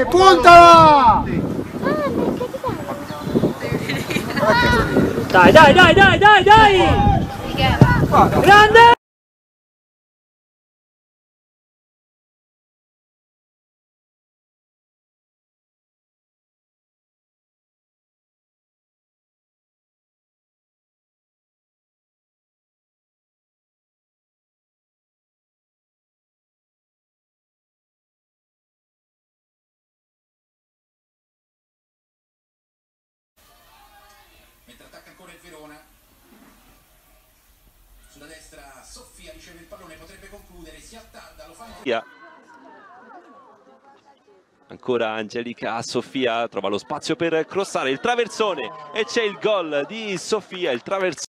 Dai, puntala! Dai, dai, dai, dai, dai, dai! Grande! Verona sulla destra Sofia riceve il pallone potrebbe concludere si attarda lo fa Sofia. Ancora Angelica Sofia trova lo spazio per crossare il traversone e c'è il gol di Sofia, il traversone.